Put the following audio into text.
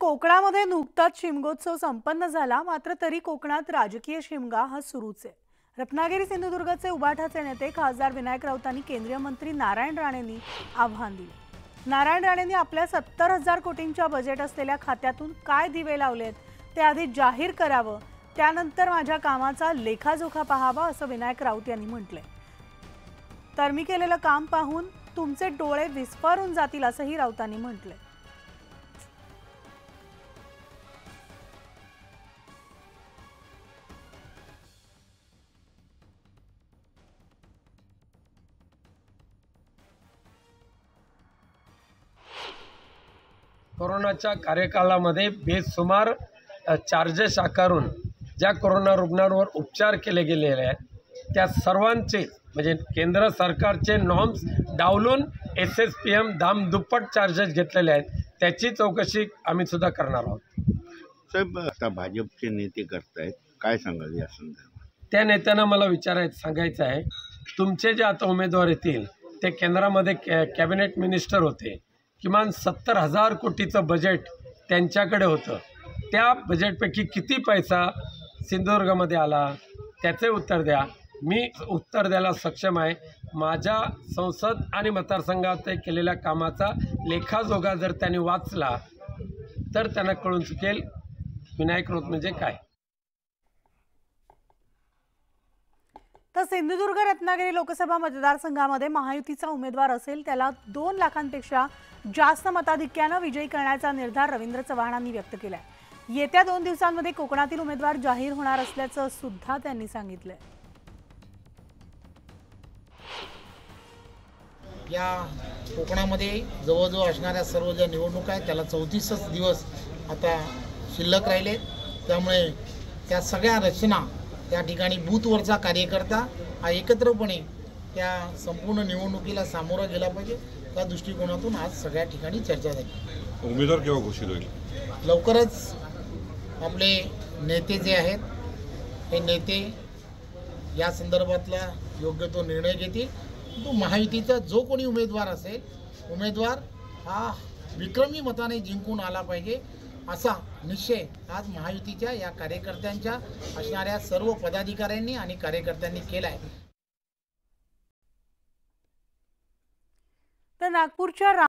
कोकणामध्ये नुकताच शिमगोत्सव संपन्न झाला मात्र तरी कोकणात राजकीय शिमगा हा सुरूच आहे. रत्नागिरी सिंधुदुर्गचे उबाठाचे नेते खासदार विनायक राऊतांनी केंद्रीय मंत्री नारायण राणेंनी आव्हान दिले. नारायण राणेंनी आपल्या सत्तर हजार कोटींच्या बजेट असलेल्या खात्यातून काय दिवे लावलेत ते आधी जाहीर करावं त्यानंतर माझ्या कामाचा लेखाजोखा पाहावा असं विनायक राऊत यांनी म्हटलंय. तर मी केलेलं काम पाहून तुमचे डोळे विस्फारून जातील असंही राऊतांनी म्हटलंय. कोरोनाच्या कार्यकालामध्ये बेसुमार चार्जेस आकारून ज्या कोरोना रुग्णांवर उपचार केले गेलेले आहेत त्या सर्वांचे म्हणजे केंद्र सरकारचे नॉर्म्स डावलून एस एस पी एम दाम दुप्पट चार्जेस घेतलेले आहेत त्याची चौकशी आम्ही सुद्धा करणार आहोत. साहेब आता भाजपचे नेते करतायत काय सांगाल या संदर्भात? त्या नेत्यांना मला विचारायचं सांगायचं आहे तुमचे जे आता उमेदवार येतील ते केंद्रामध्ये कॅ कॅबिनेट मिनिस्टर होते किमान सत्तर हजार कोटीचं बजेट त्यांच्याकडे होतं. त्या बजेटपैकी किती पैसा सिंधुदुर्गमध्ये आला? त्याचे उत्तर द्या. मी उत्तर द्यायला सक्षम आहे. माझ्या संसद आणि मतदारसंघात केलेल्या कामाचा लेखाजोगा जर त्यांनी वाचला तर त्यांना कळून चुकेल विनायक रोध म्हणजे काय? सिंधुदुर्ग रत्नागिरी लोकसभा मतदारसंघामध्ये महायुतीचा उमेदवार असेल त्याला दोन लाखांपेक्षा जास्त मताधिक्यानं विजयी करण्याचा निर्धार रवींद्र चव्हाणांनी व्यक्त केलाय. येत्या दोन दिवसांमध्ये कोकणातील उमेदवार जाहीर होणार असल्याचं सुद्धा त्यांनी सांगितलंय. या कोकणामध्ये जवळजवळ असणाऱ्या सर्व ज्या निवडणुका आहेत त्याला चौतीसच दिवस आता शिल्लक राहिले त्यामुळे त्या सगळ्या रचना त्या ठिकाणी बूथवरचा कार्यकर्ता हा एकत्रपणे त्या संपूर्ण निवडणुकीला सामोरा गेला पाहिजे. त्या दृष्टिकोनातून आज सगळ्या ठिकाणी चर्चा झाली. उमेदवार केव्हा घोषित होईल? लवकरच आपले नेते जे आहेत हे नेते या संदर्भातला योग्य तो निर्णय घेतील. तो महायुतीचा जो कोणी उमेदवार असेल उमेदवार हा विक्रमी मताने जिंकून आला पाहिजे. असा निश्चय आज महायुतीच्या या कार्यकर्त्यांच्या असणाऱ्या सर्व पदाधिकाऱ्यांनी आणि कार्यकर्त्यांनी केला आहे तर नागपूरच्या